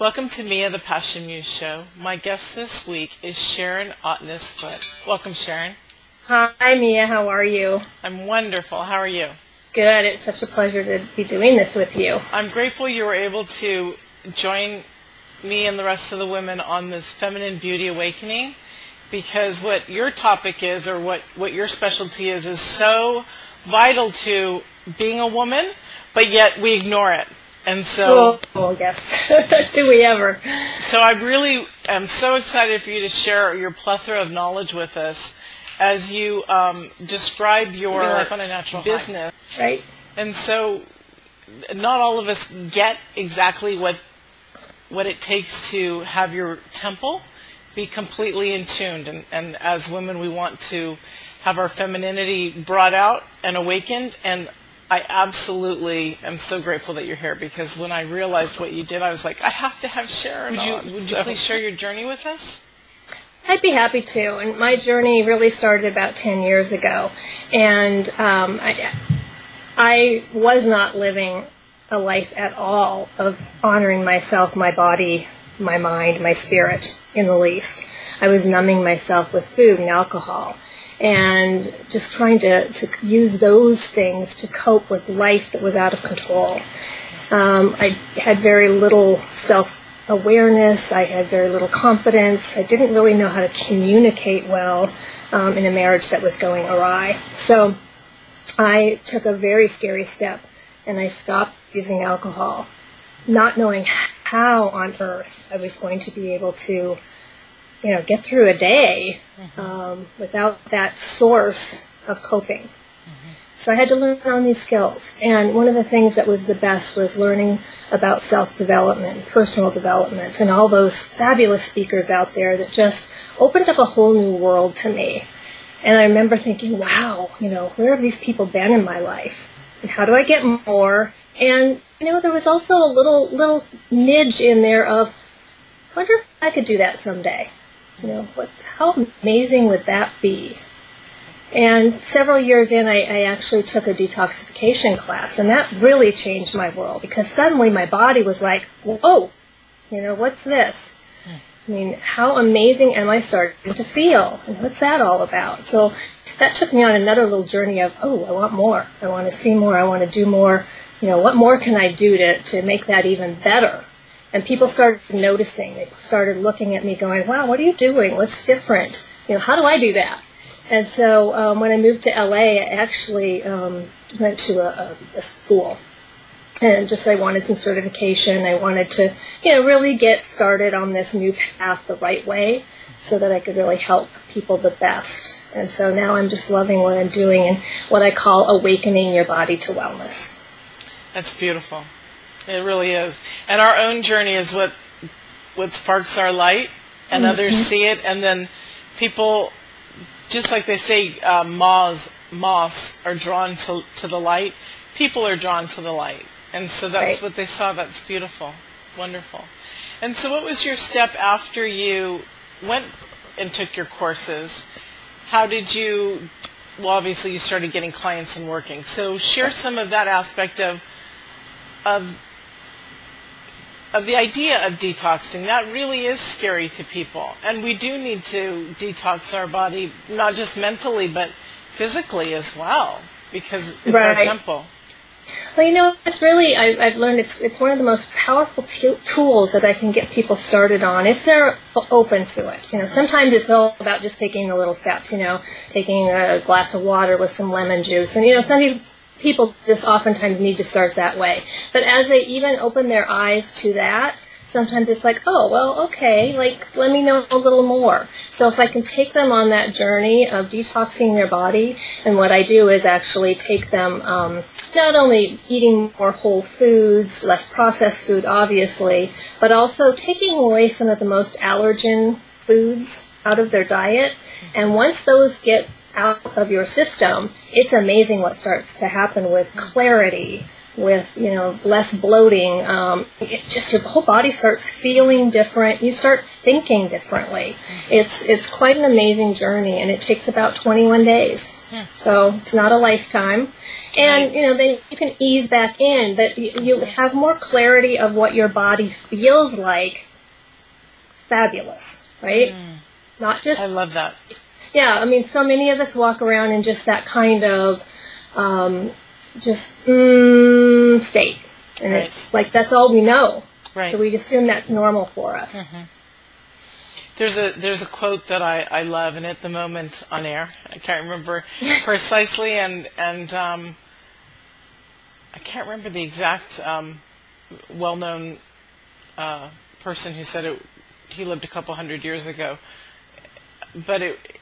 Welcome to Mia the Passion Muse Show. My guest this week is Sharon Otness Foot. Welcome, Sharon. Hi, Mia. How are you? I'm wonderful. How are you? Good. It's such a pleasure to be doing this with you. I'm grateful you were able to join me and the rest of the women on this feminine beauty awakening because what your topic is or what, what your specialty is is so vital to being a woman, but yet we ignore it. And so, oh, yes, do we ever? So I really am so excited for you to share your plethora of knowledge with us as you um, describe your life on a natural business. High. Right. And so, not all of us get exactly what what it takes to have your temple be completely in tuned. And, and as women, we want to have our femininity brought out and awakened. And I absolutely am so grateful that you're here because when I realized what you did, I was like, I have to have Sharon. Would you, would you please share your journey with us? I'd be happy to. And my journey really started about 10 years ago. And um, I, I was not living a life at all of honoring myself, my body, my mind, my spirit in the least. I was numbing myself with food and alcohol and just trying to, to use those things to cope with life that was out of control. Um, I had very little self awareness, I had very little confidence, I didn't really know how to communicate well um, in a marriage that was going awry. So I took a very scary step and I stopped using alcohol, not knowing how on earth I was going to be able to, you know, get through a day mm-hmm. um, without that source of coping. Mm-hmm. So I had to learn on these skills. And one of the things that was the best was learning about self-development, personal development, and all those fabulous speakers out there that just opened up a whole new world to me. And I remember thinking, wow, you know, where have these people been in my life? And how do I get more? And you know, there was also a little little nidge in there of, wonder if I could do that someday. You know, what? How amazing would that be? And several years in, I, I, actually took a detoxification class, and that really changed my world because suddenly my body was like, whoa, you know, what's this? I mean, how amazing am I starting to feel? And what's that all about? So that took me on another little journey of, oh, I want more. I want to see more. I want to do more you know, what more can I do to, to make that even better? And people started noticing. They started looking at me going, wow, what are you doing? What's different? You know, how do I do that? And so um, when I moved to LA, I actually um, went to a, a, school and just I wanted some certification. I wanted to, you know, really get started on this new path the right way so that I could really help people the best. And so now I'm just loving what I'm doing and what I call awakening your body to wellness. That's beautiful. It really is. And our own journey is what what sparks our light, and mm-hmm. others see it, and then people, just like they say, uh, moths moths are drawn to to the light. People are drawn to the light, and so that's right. what they saw. That's beautiful, wonderful. And so, what was your step after you went and took your courses? How did you? Well, obviously, you started getting clients and working. So, share some of that aspect of of of the idea of detoxing. That really is scary to people. And we do need to detox our body, not just mentally, but physically as well, because it's right. our temple. Well, you know, it's really, I, have learned it's, it's one of the most powerful t- tools that I can get people started on if they're open to it. You know, sometimes it's all about just taking the little steps, you know, taking a glass of water with some lemon juice. And, you know, some people just oftentimes need to start that way. But as they even open their eyes to that, sometimes it's like, oh, well, okay, like, let me know a little more. So if I can take them on that journey of detoxing their body, and what I do is actually take them um, not only eating more whole foods, less processed food, obviously, but also taking away some of the most allergen foods out of their diet. And once those get out of your system, it's amazing what starts to happen with clarity, with you know less bloating. Um, it just your whole body starts feeling different. You start thinking differently. It's it's quite an amazing journey, and it takes about 21 days. So it's not a lifetime, and you know then you can ease back in, but you, you have more clarity of what your body feels like. Fabulous, right? Not just I love that. Yeah, I mean, so many of us walk around in just that kind of um, just mm, state, and Right. it's like that's all we know. Right. So we assume that's normal for us. There's a there's a quote that I, I love, and at the moment on air, I can't remember precisely, and and um, I can't remember the exact um, well-known uh, person who said it. He lived a couple hundred years ago, but it,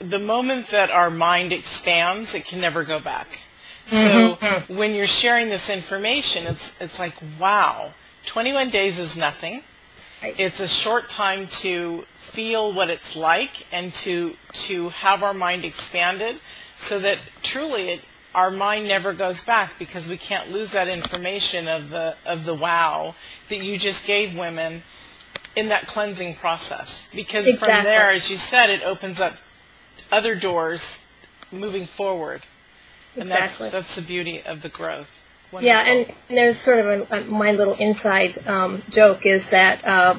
the moment that our mind expands, it can never go back. So mm-hmm. when you're sharing this information, it's it's like wow, 21 days is nothing. It's a short time to feel what it's like and to to have our mind expanded so that truly it, our mind never goes back because we can't lose that information of the of the wow that you just gave women in that cleansing process because from there as you said it opens up other doors moving forward and Exactly. that's that's the beauty of the growth Yeah, and there's sort of a, a, my little inside um, joke is that uh,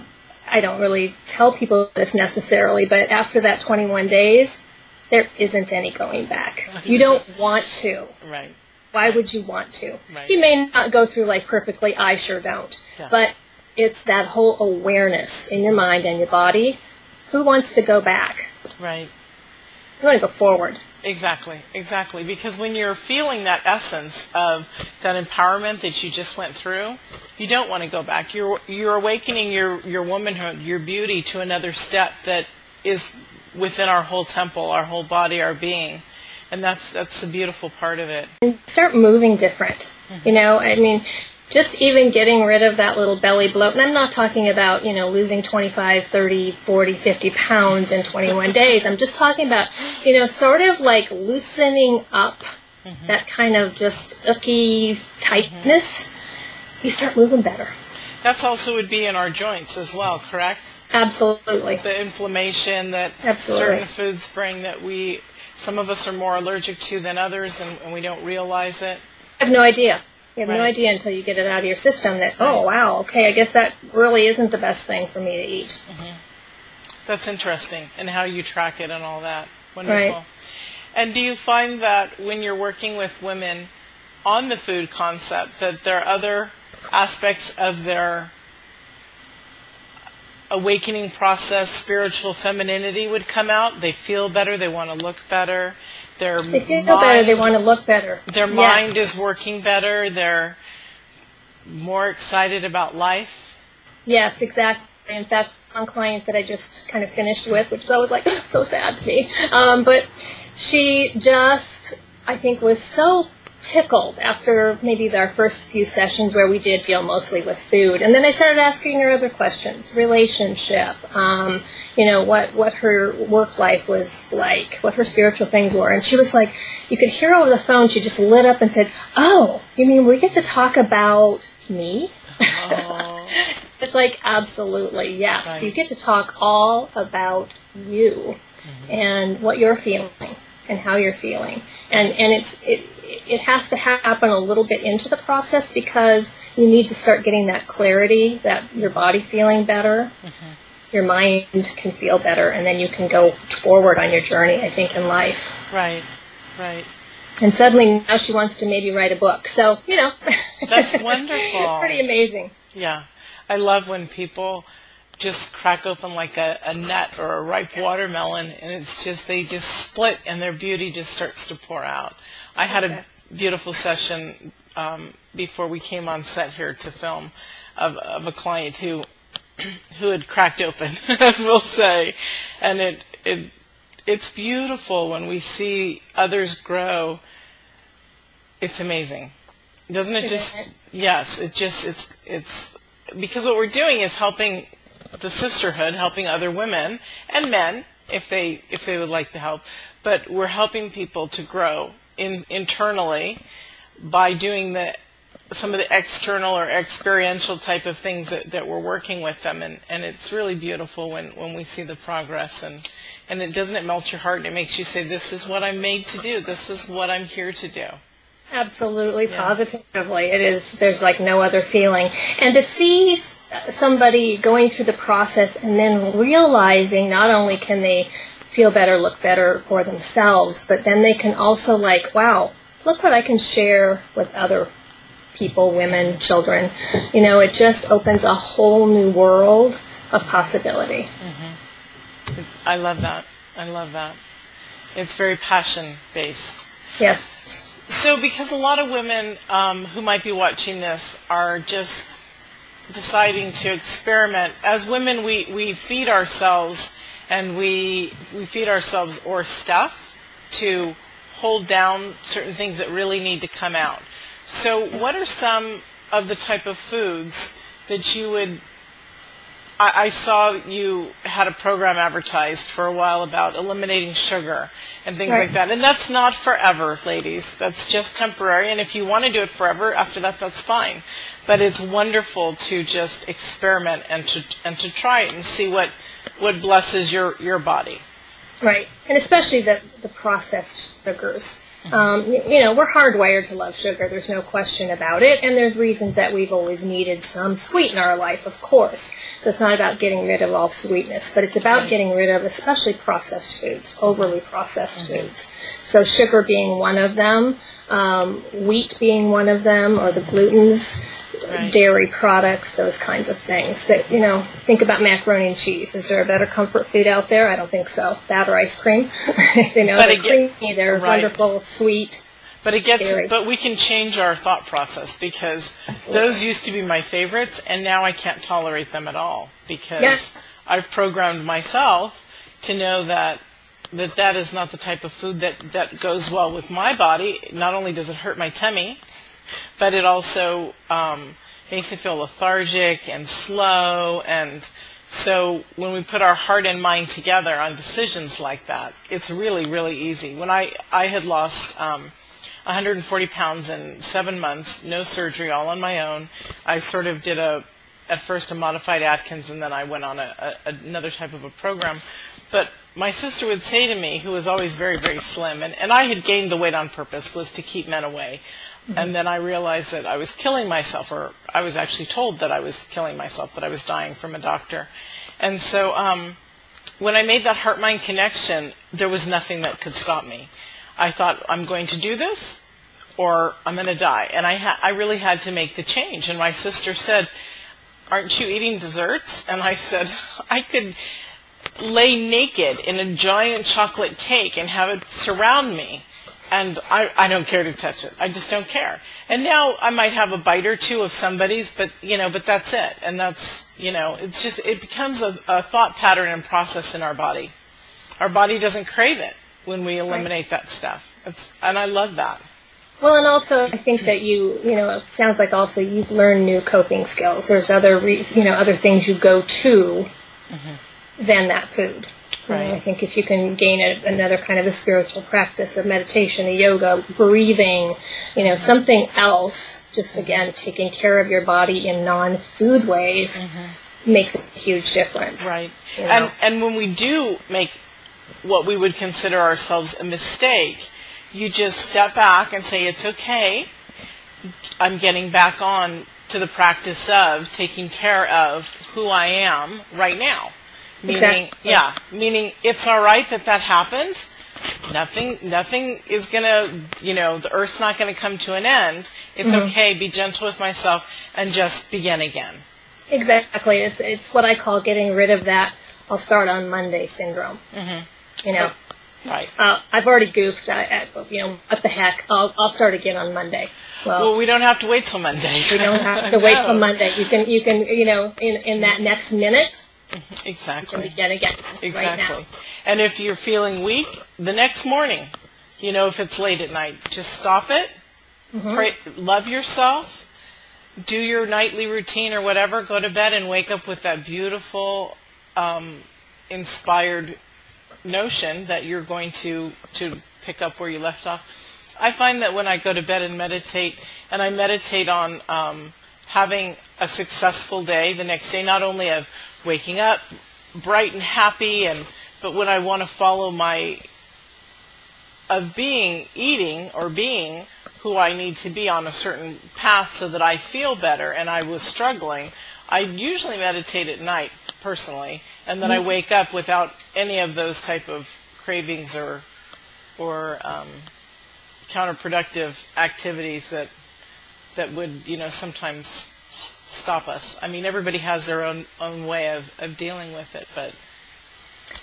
I don't really tell people this necessarily, but after that 21 days, there isn't any going back. You don't want to. right Why would you want to? Right. You may not go through life perfectly. I sure don't. Yeah. But it's that whole awareness in your mind and your body. Who wants to go back? right You want to go forward. Exactly, exactly. Because when you're feeling that essence of that empowerment that you just went through, you don't want to go back. You're you're awakening your your womanhood, your beauty to another step that is within our whole temple, our whole body, our being, and that's that's the beautiful part of it. And start moving different. You mm-hmm. know, I mean, just even getting rid of that little belly bloat. And I'm not talking about, you know, losing 25, 30, 40, 50 pounds in 21 days. I'm just talking about, you know, sort of like loosening up mm-hmm. that kind of just icky mm-hmm. tightness. You start moving better. That's also would be in our joints as well, correct? Absolutely. The inflammation that Absolutely. certain foods bring that we some of us are more allergic to than others, and, and we don't realize it. I have no idea. You have no idea until you get it out of your system that, oh, wow, okay, I guess that really isn't the best thing for me to eat. Mm-hmm. That's interesting, and how you track it and all that. Wonderful. Right. And do you find that when you're working with women on the food concept, that there are other aspects of their awakening process, spiritual femininity would come out? They feel better, they want to look better, their They feel mind, better, they want to look better. their Yes. mind is working better, they're more excited about life. Yes, exactly. In fact, one client that I just kind of finished with, which is always like so sad to me, um, but she just, I think, was so tickled after maybe our first few sessions where we did deal mostly with food, and then I started asking her other questions, relationship, um, you know, what what her work life was like, what her spiritual things were, and she was like, you could hear over the phone, she just lit up and said, "Oh, you mean we get to talk about me?" It's like absolutely yes. Right. You get to talk all about you and what you're feeling and how you're feeling, and and it's it it has to happen a little bit into the process because you need to start getting that clarity, that your body feeling better, mm-hmm. your mind can feel better, and then you can go forward on your journey. I think in life. Right, right. And suddenly now she wants to maybe write a book. So you know, That's wonderful. Pretty amazing. Yeah. I love when people just crack open like a, a nut or a ripe watermelon and it's just, they just split and their beauty just starts to pour out. I had a beautiful session um, before we came on set here to film of, of a client who who had cracked open, as we'll say, and it it it's beautiful when we see others grow. It's amazing, doesn't it? Just it? yes, it just it's it's because what we're doing is helping the sisterhood, helping other women and men if they if they would like the help, but we're helping people to grow in internally by doing the some of the external or experiential type of things that, that we're working with them. And, and it's really beautiful when, when we see the progress. And and it doesn't it melt your heart and it makes you say this is what I'm made to do. This is what I'm here to do. Absolutely. Yeah. positively. It is. There's like no other feeling. And to see somebody going through the process and then realizing not only can they feel better look better for themselves but then they can also like wow look what I can share with other people, women, children. You know, it just opens a whole new world of possibility. Mm-hmm. I love that. I love that. It's very passion based. Yes. So, because a lot of women um, who might be watching this are just deciding to experiment, as women, we, we feed ourselves and we, we feed ourselves or stuff to hold down certain things that really need to come out. So, what are some of the type of foods that you would? I, I, saw you had a program advertised for a while about eliminating sugar and things right. like that, and that's not forever, ladies. That's just temporary, and if you want to do it forever, after that, that's fine. But it's wonderful to just experiment and to and to try it and see what what blesses your your body. Right, and especially the the processed sugars. Um, you know, we're hardwired to love sugar. There's no question about it. And there's reasons that we've always needed some sweet in our life, of course. So it's not about getting rid of all sweetness, but it's about getting rid of especially processed foods, overly processed mm-hmm. foods. So sugar being one of them, um, wheat being one of them, or the glutens right. dairy products, those kinds of things. That you know, think about macaroni and cheese. Is there a better comfort food out there? I don't think so. That or ice cream. you know, but they're creamy, they're right. wonderful, sweet. But it gets, dairy. but we can change our thought process because Absolutely. those used to be my favorites, and now I can't tolerate them at all because yes. I've programmed myself to know that that that is not the type of food that that goes well with my body. Not only does it hurt my tummy, but it also um, makes me feel lethargic and slow. And so when we put our heart and mind together on decisions like that, it's really, really easy. When I, I had lost um, 140 pounds in seven months, no surgery, all on my own, I sort of did a, at first a modified Atkins, and then I went on a, a, another type of a program. But my sister would say to me, who was always very, very slim, and, and I had gained the weight on purpose, was to keep men away. Mm-hmm. And then I realized that I was killing myself, or I was actually told that I was killing myself, that I was dying from a doctor. And so um, when I made that heart mind connection, there was nothing that could stop me. I thought, I'm going to do this, or I'm going to die. And I, ha- I really had to make the change. And my sister said, Aren't you eating desserts? And I said, I could lay naked in a giant chocolate cake and have it surround me and I, I don't care to touch it. I just don't care. And now I might have a bite or two of somebody's, but you know, but that's it. And that's you know, it's just it becomes a, a thought pattern and process in our body. Our body doesn't crave it when we eliminate right. that stuff. It's, and I love that. Well, and also I think that you, you know, it sounds like also you've learned new coping skills. There's other, re, you know, other things you go to mm-hmm. than that food. Right. I think if you can gain a, another kind of a spiritual practice of meditation, a yoga, breathing, you know, something else, just again taking care of your body in non-food ways, mm-hmm. makes a huge difference. Right. You know? And and when we do make what we would consider ourselves a mistake, you just step back and say it's okay. I'm getting back on to the practice of taking care of who I am right now. Meaning, exactly. yeah, meaning it's all right that that happened. Nothing, nothing is gonna, you know, the earth's not gonna come to an end. It's mm-hmm. okay. Be gentle with myself and just begin again. Exactly. It's it's what I call getting rid of that. I'll start on Monday syndrome. Mm-hmm. You know. Right. Uh, I've already goofed. I, I, you know, what the heck? I'll, I'll start again on Monday. Well, well, we don't have to wait till Monday. We don't have to wait till Monday. You can, you can, you know, in in that next minute, Exactly. Exactly. Right and if you're feeling weak, the next morning, you know, if it's late at night, just stop it. Mm-hmm. Pray, love yourself. Do your nightly routine or whatever. Go to bed and wake up with that beautiful, um, inspired notion that you're going to to pick up where you left off. I find that when I go to bed and meditate, and I meditate on um, having a successful day the next day, not only of waking up bright and happy, and but when I want to follow my of being eating or being who I need to be on a certain path so that I feel better and I was struggling, I usually meditate at night personally, and then I wake up without any of those type of cravings or or um, counterproductive activities that that would you know sometimes stop us. I mean, everybody has their own own way of, of dealing with it, but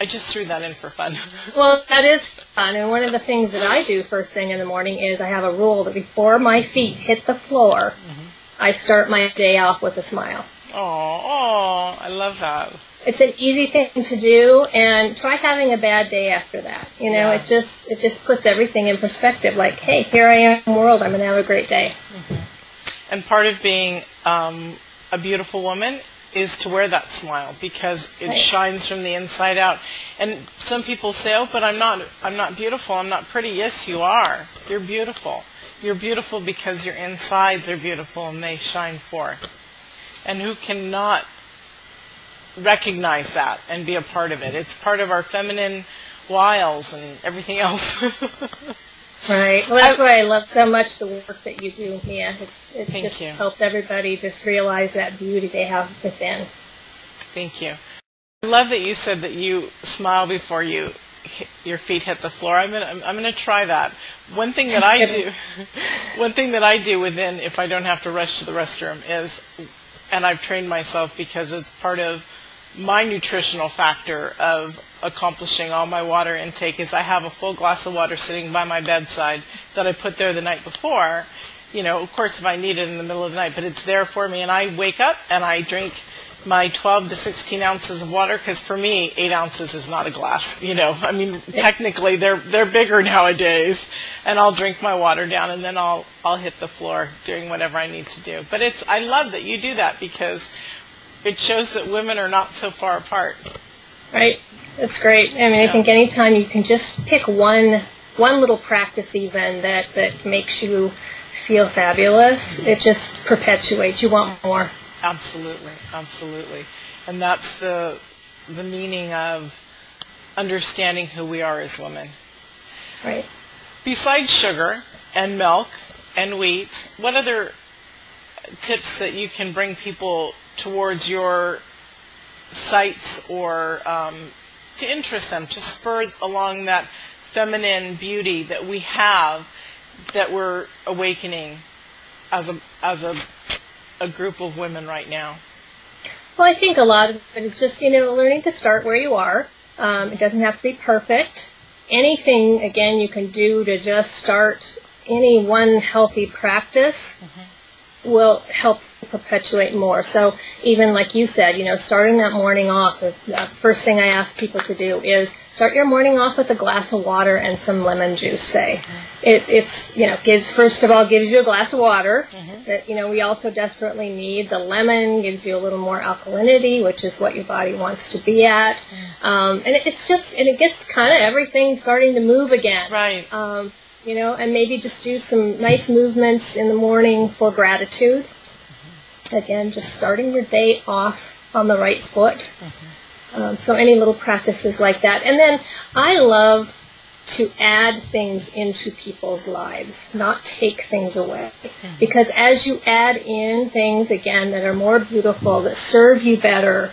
I just threw that in for fun. Well, that is fun. And one of the things that I do first thing in the morning is I have a rule that before my feet hit the floor, mm-hmm. I start my day off with a smile. Oh, oh, I love that. It's an easy thing to do, and try having a bad day after that. You know, Yeah. it just it just puts everything in perspective. Like, hey, here I am in the world. I'm gonna have a great day. And part of being um, a beautiful woman is to wear that smile because it Right. shines from the inside out. And some people say, "Oh, but I'm not. I'm not beautiful. I'm not pretty." Yes, you are. You're beautiful. You're beautiful because your insides are beautiful and they shine forth. And who cannot recognize that and be a part of it? It's part of our feminine wiles and everything else. Right. Well, that's why I love so much the work that you do, Mia. It's, it just you. helps everybody just realize that beauty they have within. Thank you. I love that you said that you smile before you your feet hit the floor. I'm gonna I'm, I'm gonna try that. One thing that I do, one thing that I do within if I don't have to rush to the restroom is, and I've trained myself because it's part of my nutritional factor of accomplishing all my water intake is I have a full glass of water sitting by my bedside that I put there the night before. You know, of course, if I need it in the middle of the night, but it's there for me. And I wake up and I drink my 12 to 16 ounces of water because for me, eight ounces is not a glass. You know, I mean, technically they're they're bigger nowadays. And I'll drink my water down and then I'll I'll hit the floor doing whatever I need to do. But it's I love that you do that because it shows that women are not so far apart. Right? That's great. I mean, I think anytime you can just pick one one little practice even that that makes you feel fabulous, it just perpetuates. You want more. Absolutely, absolutely, and that's the the meaning of understanding who we are as women. Right. Besides sugar and milk and wheat, what other tips that you can bring people towards your sites or um, to interest them, to spur along that feminine beauty that we have that we're awakening as a as a a group of women right now? Well, I think a lot of it is just, you know, learning to start where you are. Um, it doesn't have to be perfect. Anything, again, you can do to just start any one healthy practice will help perpetuate more. So even like you said, you know, starting that morning off, the first thing I ask people to do is start your morning off with a glass of water and some lemon juice, say. It's, it's, you know, gives, first of all, gives you a glass of water that, you know, we also desperately need. The lemon gives you a little more alkalinity, which is what your body wants to be at. Um, and it's just, and it gets kind of everything starting to move again Right. um, you know, and maybe just do some nice movements in the morning for gratitude. Again, just starting your day off on the right foot. Um, so any little practices like that, and then I love to add things into people's lives, not take things away. Because as you add in things again that are more beautiful, that serve you better,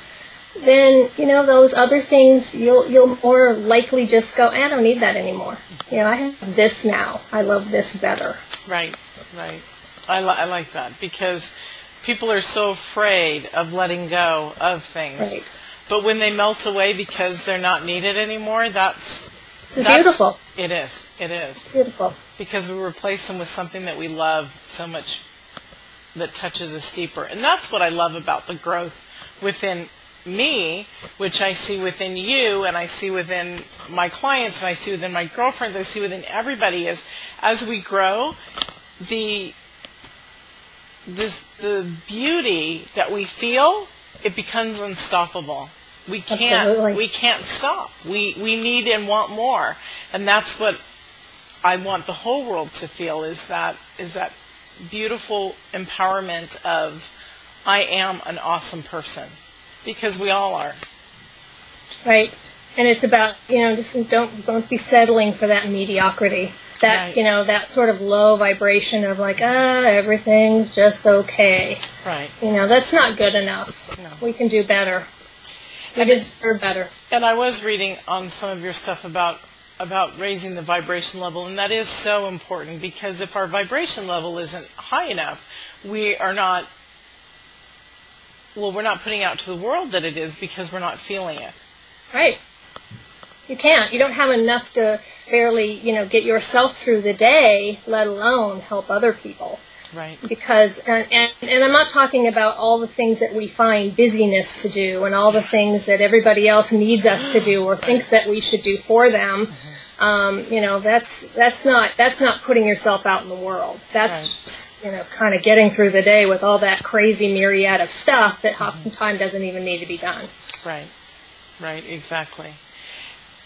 then you know those other things you'll you'll more likely just go "Eh, I don't need that anymore. You know I have this now. I love this better. Right, right. I, li- I like that because people are so afraid of letting go of things. Right. But when they melt away because they're not needed anymore, that's It's that's- beautiful. It is. It is Beautiful. because we replace them with something that we love so much that touches us deeper, and that's what I love about the growth within me, which I see within you, and I see within my clients, and I see within my girlfriends, I see within everybody is as we grow, the this the beauty that we feel it becomes unstoppable. We can't Absolutely. we can't stop. We we need and want more, and that's what I want the whole world to feel is that is that beautiful empowerment of I am an awesome person because we all are. Right. And it's about, you know, just don't don't be settling for that mediocrity. That, Right. you know, that sort of low vibration of like, ah, everything's just okay. Right. You know, that's not good enough. No. We can do better. We And deserve better. And I was reading on some of your stuff about about raising the vibration level, and that is so important because if our vibration level isn't high enough, we are not. Well, we're not putting out to the world that it is because we're not feeling it. Right. You can't. You don't have enough to barely, you know, get yourself through the day, let alone help other people. Right. Because, and, and, and I'm not talking about all the things that we find busyness to do and all the things that everybody else needs us to do or thinks that we should do for them. Mm-hmm. Um, you know, that's, that's not, that's not putting yourself out in the world. That's, just, you know, kind of getting through the day with all that crazy myriad of stuff that mm-hmm. oftentimes doesn't even need to be done. Right. Right. Exactly.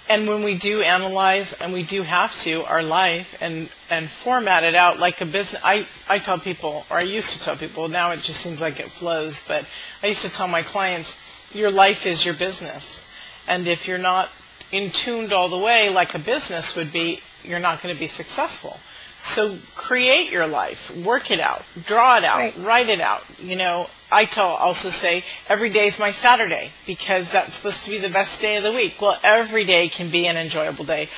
And when we do analyze, and we do have to, our life and and format it out like a business, I I tell people, or I used to tell people. Now it just seems like it flows. But I used to tell my clients, your life is your business, and if you're not in tuned all the way like a business would be, you're not going to be successful. So create your life, work it out, draw it out, Right. write it out. You know, I tell also say every day is my Saturday because that's supposed to be the best day of the week. Well, every day can be an enjoyable day.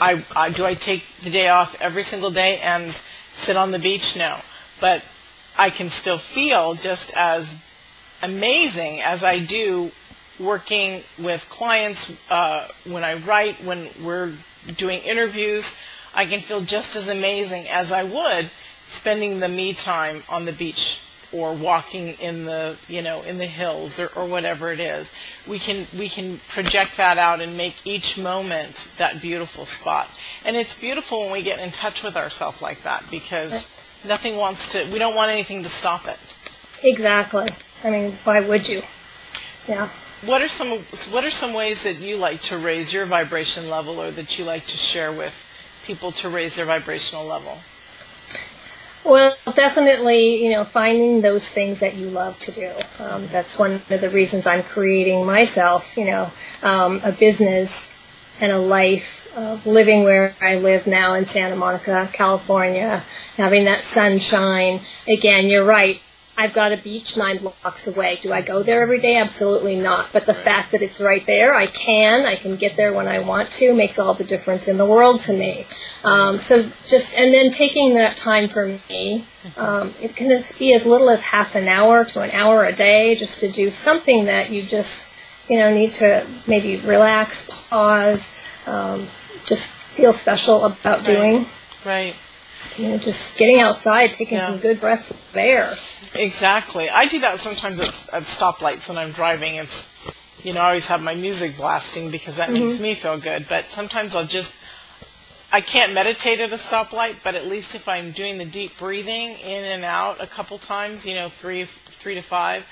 I, I do I take the day off every single day and sit on the beach? No, but I can still feel just as amazing as I do working with clients uh, when I write, when we're doing interviews. I can feel just as amazing as I would spending the me time on the beach or walking in the you know in the hills or, or whatever it is. We can we can project that out and make each moment that beautiful spot. And it's beautiful when we get in touch with ourselves like that because nothing wants to. We don't want anything to stop it. Exactly. I mean, why would you? Yeah. What are some What are some ways that you like to raise your vibration level, or that you like to share with people to raise their vibrational level? Well, definitely, you know, finding those things that you love to do. Um, that's one of the reasons I'm creating myself, you know, um, a business and a life of living where I live now in Santa Monica, California, having that sunshine. Again, you're right. I've got a beach nine blocks away. Do I go there every day? Absolutely not. But the fact that it's right there, I can, I can get there when I want to, makes all the difference in the world to me. Um, so just, and then taking that time for me, um, it can be as little as half an hour to an hour a day just to do something that you just, you know, need to maybe relax, pause, um, just feel special about doing. Right. You know, just getting outside, taking Yeah. some good breaths of air. Exactly. I do that sometimes at, at stoplights when I'm driving. It's, you know, I always have my music blasting because that makes mm-hmm. me feel good. But sometimes I'll just, I can't meditate at a stoplight, but at least if I'm doing the deep breathing in and out a couple times, you know, three, three to five,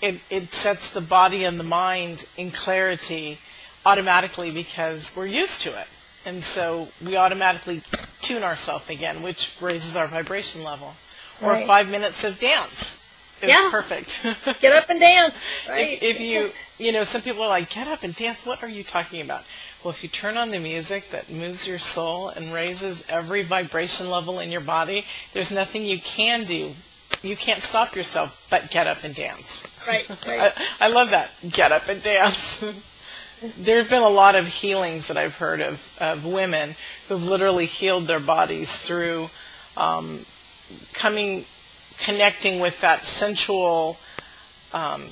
it, it sets the body and the mind in clarity automatically because we're used to it. And so we automatically tune ourselves again, which raises our vibration level. Or Right. five minutes of dance is Yeah. perfect. Get up and dance, right? if, if you, you know, some people are like, get up and dance. What are you talking about? Well, if you turn on the music that moves your soul and raises every vibration level in your body, there's nothing you can do. You can't stop yourself but get up and dance. right, I, right. I love that. Get up and dance. there have been a lot of healings that I've heard of, of women who've literally healed their bodies through um, coming, connecting with that sensual, um,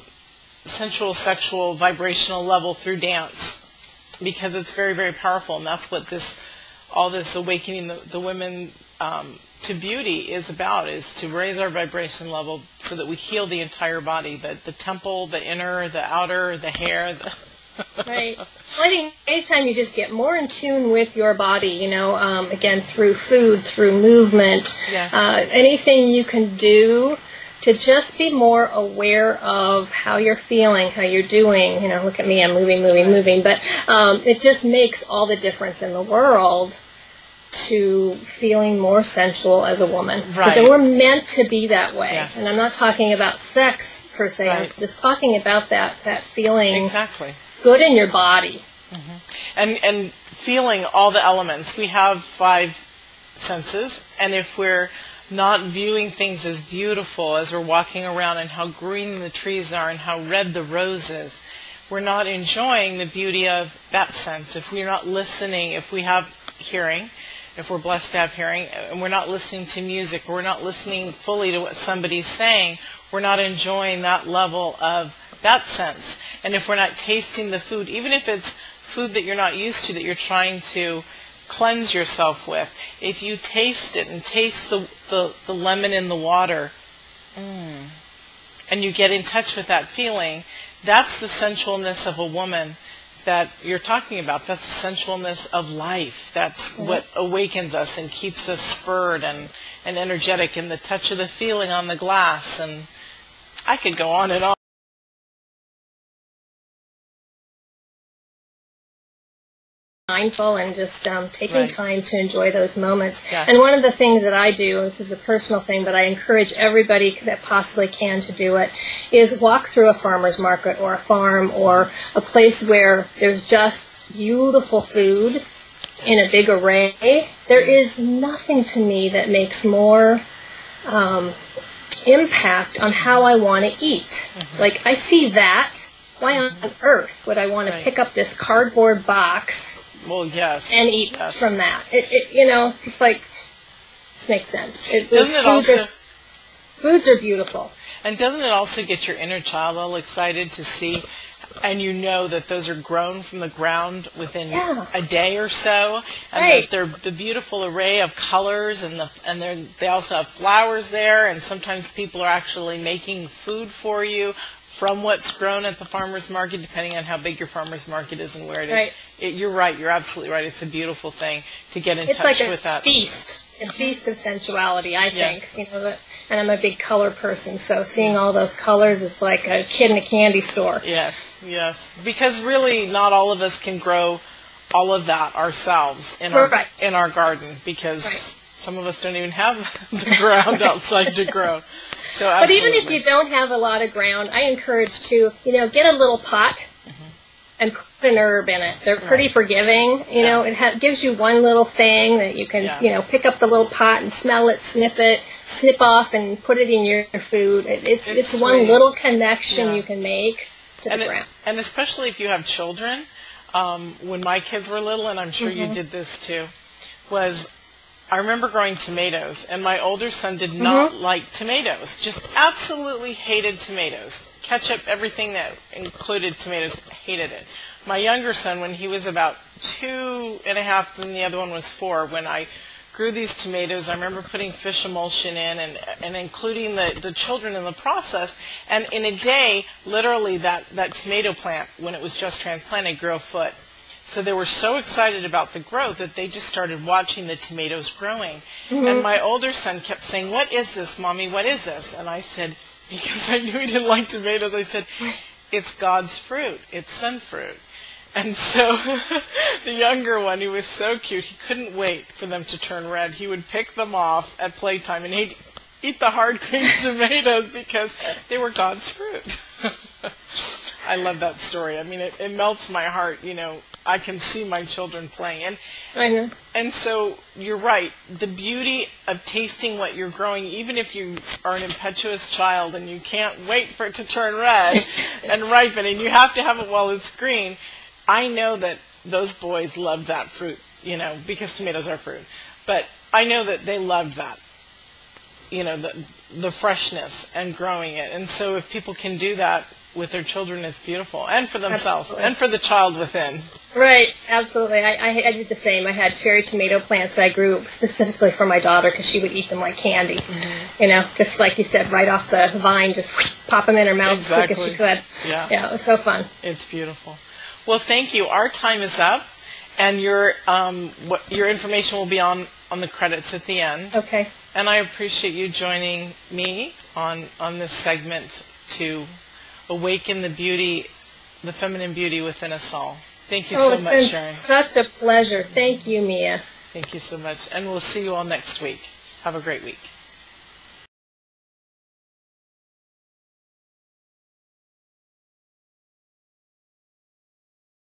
sensual, sexual, vibrational level through dance, because it's very, very powerful, and that's what this, all this awakening the, the women um, to beauty is about, is to raise our vibration level so that we heal the entire body, the, the temple, the inner, the outer, the hair. The Right. Well, I think anytime you just get more in tune with your body, you know, um, again, through food, through movement, Yes. uh, anything you can do to just be more aware of how you're feeling, how you're doing. You know, look at me, I'm moving, moving, moving. But um, it just makes all the difference in the world to feeling more sensual as a woman. Right. Because we're meant to be that way. Yes. And I'm not talking about sex per se. I'm just talking about that, that feeling Exactly. Good in your body. Mm-hmm. and and feeling all the elements. We have five senses, and if we're not viewing things as beautiful as we're walking around and how green the trees are and how red the rose is, we're not enjoying the beauty of that sense. If we're not listening, if we have hearing, if we're blessed to have hearing, and we're not listening to music, we're not listening fully to what somebody's saying, we're not enjoying that level of that sense. And if we're not tasting the food, even if it's food that you're not used to, that you're trying to cleanse yourself with, if you taste it and taste the, the, the lemon in the water, mm, and you get in touch with that feeling, that's the sensualness of a woman that you're talking about. That's the sensualness of life. That's what awakens us and keeps us spurred and, and energetic and the touch of the feeling on the glass. And I could go on and on. Mindful and just um, taking Right. time to enjoy those moments. Yes. And one of the things that I do, and this is a personal thing, but I encourage everybody that possibly can to do it, is walk through a farmer's market or a farm or a place where there's just beautiful food in a big array. There is nothing to me that makes more um, impact on how I want to eat. Like, I see that. Why on earth would I want to Right. pick up this cardboard box Well, yes. and eat Yes. from that. It, it you know, just like just makes sense. It, Doesn't it foods also- are, foods are beautiful. And doesn't it also get your inner child all excited to see, and you know that those are grown from the ground within Yeah. a day or so, and Right. that they're the beautiful array of colors, and the and they're, they also have flowers there, and sometimes people are actually making food for you from what's grown at the farmers market, depending on how big your farmers market is and where it is. Right. It, you're right. You're absolutely right. It's a beautiful thing to get in It's touch like with that. feast, a feast of sensuality. I Yes. think you know that. And I'm a big color person, so seeing all those colors is like a kid in a candy store. Yes, yes. Because really, not all of us can grow all of that ourselves in our Right. in our garden because Right. some of us don't even have the ground outside to grow. So, But even if you don't have a lot of ground, I encourage to, you know, get a little pot mm-hmm. and put an herb in it. They're pretty Right. forgiving. You know, it ha- gives you one little thing that you can, Yeah. you know, pick up the little pot and smell it, sniff it, snip off, and put it in your food. It, it's It's it's, one little connection Yeah. you can make to and, the it- ground. and especially if you have children, um, when my kids were little, and I'm sure you Mm-hmm. did this too, was I remember growing tomatoes, and my older son did not Mm-hmm. like tomatoes. Just absolutely hated tomatoes. Ketchup, everything that included tomatoes, hated it. My younger son, when he was about two and a half, and the other one was four, when I grew these tomatoes, I remember putting fish emulsion in and, and including the, the children in the process. And in a day, literally, that, that tomato plant, when it was just transplanted, grew a foot. So they were so excited about the growth that they just started watching the tomatoes growing. Mm-hmm. And my older son kept saying, What is this, Mommy? What is this? And I said, Because I knew he didn't like tomatoes, I said, It's God's fruit. It's sun fruit. And so the younger one, he was so cute, he couldn't wait for them to turn red. He would pick them off at playtime and he'd eat the hard green tomatoes because they were God's fruit. I love that story. I mean, it, it melts my heart. You know, I can see my children playing, and know. and so you're right. The beauty of tasting what you're growing, even if you are an impetuous child and you can't wait for it to turn red and ripen, and you have to have it while it's green. I know that those boys loved that fruit. You know, because tomatoes are fruit, but I know that they loved that you know the the freshness and growing it. And so if people can do that with their children, it's beautiful, and for themselves, Absolutely. and for the child within. Right, absolutely. I, I, I did the same. I had cherry tomato plants I grew specifically for my daughter because she would eat them like candy. Mm-hmm. You know, just like you said, right off the vine, just pop them in her mouth as quick as she could. Yeah. Yeah, it was so fun. It's beautiful. Well, thank you. Our time is up, and your um, what, your information will be on on the credits at the end. Okay. And I appreciate you joining me on on this segment to awaken the beauty, the feminine beauty within us all. Thank you oh, so it's much, been Sharon. such a pleasure. Thank you, Mia. Thank you so much. And we'll see you all next week. Have a great week.